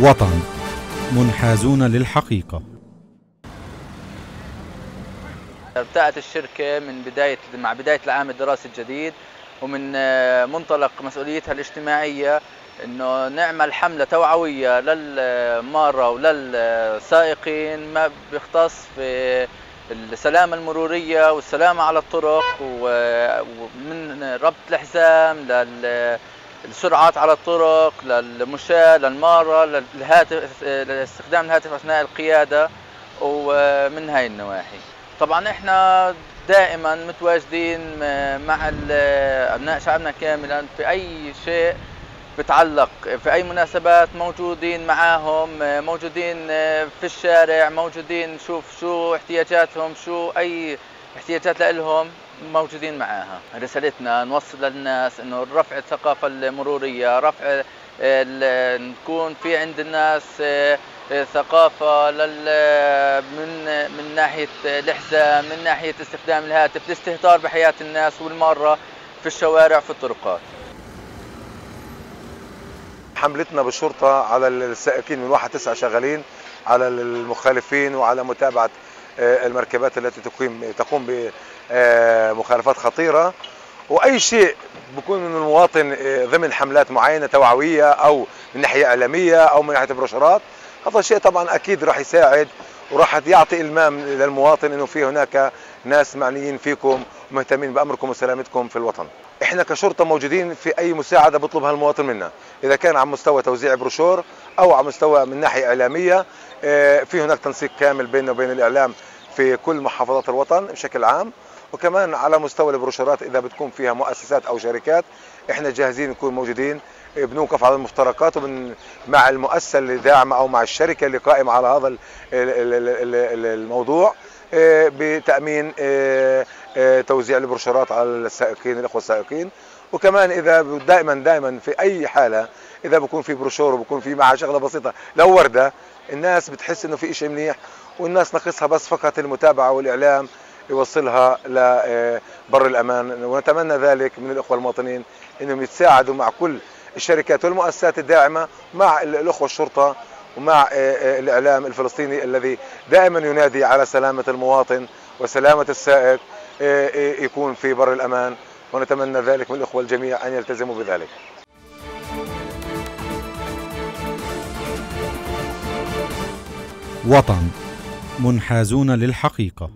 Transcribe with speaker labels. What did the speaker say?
Speaker 1: وطن منحازون للحقيقة.
Speaker 2: ابتدأت الشركة من بداية مع بداية العام الدراسي الجديد ومن منطلق مسؤوليتها الاجتماعية إنه نعمل حملة توعوية للمارة وللسائقين ما بيختص في السلامة المرورية والسلامة على الطرق ومن ربط الحزام للسرعات على الطرق للمشاة للمارة للهاتف لاستخدام الهاتف أثناء القيادة ومن هاي النواحي. طبعا إحنا دائما متواجدين مع أبناء شعبنا كاملا في أي شيء بتعلق في أي مناسبات موجودين معاهم موجودين في الشارع موجودين نشوف شو احتياجاتهم شو أي احتياجات لهم موجودين معاها. رسالتنا نوصل للناس إنه رفع الثقافة المرورية رفع نكون في عند الناس ثقافة لل من من ناحية الحزام من ناحية استخدام الهاتف الاستهتار بحياة الناس والمارة في الشوارع في الطرقات.
Speaker 3: حملتنا بالشرطة على السائقين من واحد تسعة شغالين على المخالفين وعلى متابعة المركبات التي تقيم تقوم بمخالفات خطيرة وأي شيء بكون من المواطن ضمن حملات معينة توعوية أو من ناحية إعلامية أو من ناحية بروشرات هذا الشيء طبعا أكيد راح يساعد وراح يعطي إلمام للمواطن إنه في هناك ناس معنيين فيكم ومهتمين بأمركم وسلامتكم في الوطن. إحنا كشرطة موجودين في أي مساعدة بيطلبها المواطن منا، إذا كان على مستوى توزيع بروشور أو على مستوى من ناحية إعلامية في هناك تنسيق كامل بيننا وبين الإعلام في كل محافظات الوطن بشكل عام. وكمان على مستوى البروشورات إذا بتكون فيها مؤسسات أو شركات إحنا جاهزين نكون موجودين بنوقف على المفترقات ومن مع المؤسسة اللي داعمة أو مع الشركة اللي قائمة على هذا الموضوع. بتأمين توزيع البروشورات على السائقين الإخوة السائقين. وكمان إذا دائما دائما في أي حالة إذا بكون في بروشور وبكون في معها شغله بسيطة لو وردة الناس بتحس إنه في شيء منيح والناس ناقصها بس فقط المتابعة والإعلام يوصلها لبر الأمان. ونتمنى ذلك من الإخوة المواطنين إنهم يتساعدوا مع كل الشركات والمؤسسات الداعمة مع الإخوة الشرطة ومع الإعلام الفلسطيني الذي دائما ينادي على سلامة المواطن وسلامة السائق يكون في بر الأمان ونتمنى ذلك من الإخوة الجميع أن يلتزموا بذلك.
Speaker 1: وطن منحازون للحقيقة